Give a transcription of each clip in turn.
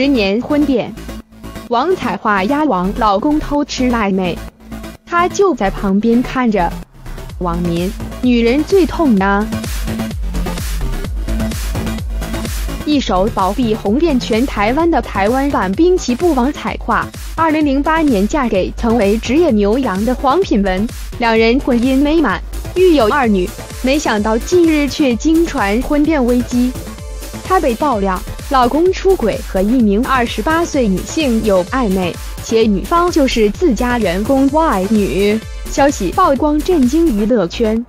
十年婚变，王彩桦压王老公偷吃暧昧，她就在旁边看着。网民：女人最痛呢。一手保庇红遍全台湾的台湾版滨崎步王彩桦，二零零八年嫁给曾为职业牛羊的黄品文，两人婚姻美满，育有二女。没想到近日却惊传婚变危机，她被爆料老公出轨和一名二十八岁女性有暧昧，且女方就是自家员工 Y 女。消息曝光震惊娱乐圈。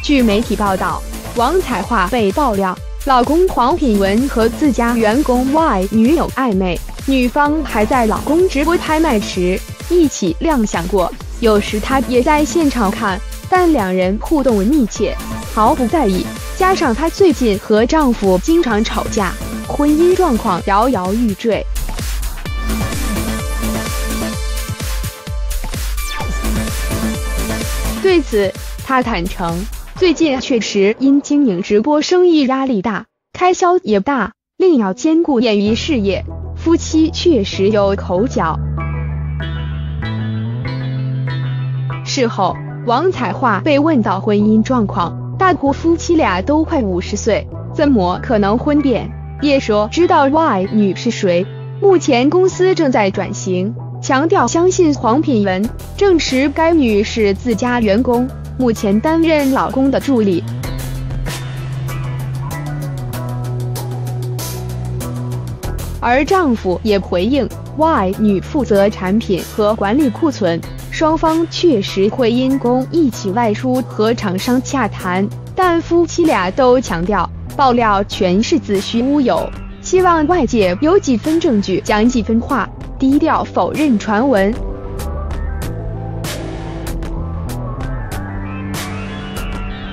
据媒体报道，王彩桦被爆料，老公黄品文和自家员工 Y 女友暧昧，女方还在老公直播拍卖时一起亮相过，有时她也在现场看，但两人互动密切，毫不在意。加上她最近和丈夫经常吵架，婚姻状况摇摇欲坠。对此，她坦诚。最近确实因经营直播生意压力大，开销也大，另要兼顾演艺事业，夫妻确实有口角。事后，王彩桦被问到婚姻状况，大姑夫妻俩都快五十岁，怎么可能婚变？也说知道 Y 女是谁，目前公司正在转型，强调相信黄品文，证实该女是自家员工。目前担任老公的助理，而丈夫也回应，Y 女负责产品和管理库存，双方确实会因公一起外出和厂商洽谈，但夫妻俩都强调，爆料全是子虚乌有，希望外界有几分证据讲几分话，低调否认传闻。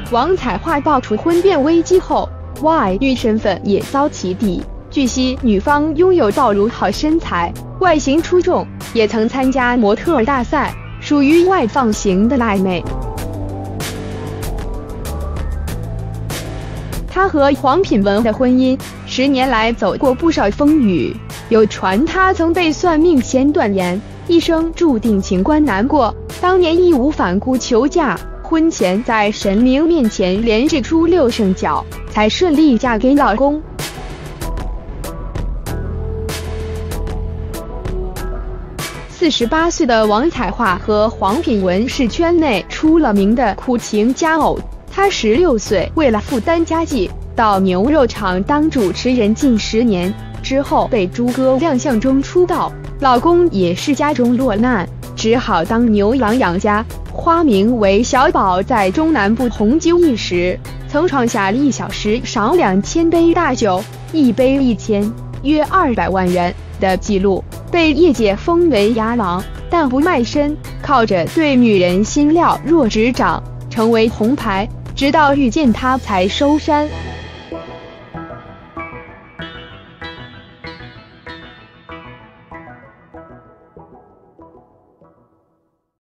王彩桦爆出婚变危机后，Y 女身份也遭起底。据悉，女方拥有爆乳好身材，外形出众，也曾参加模特大赛，属于外放型的暧昧。她和黄品文的婚姻十年来走过不少风雨，有传她曾被算命先断言一生注定情关难过，当年义无反顾求嫁。婚前在神明面前连掷出六圣角，才顺利嫁给老公。四十八岁的王彩桦和黄品文是圈内出了名的苦情佳偶。她十六岁为了负担家计，到牛肉厂当主持人近十年，之后被朱哥亮相中出道。老公也是家中落难，只好当牛羊养家。花名为小宝，在中南部红极一时，曾创下一小时赏两千杯大酒，一杯一千，约二百万元的记录，被业界封为牙王。但不卖身，靠着对女人心料若指掌，成为红牌，直到遇见他才收山。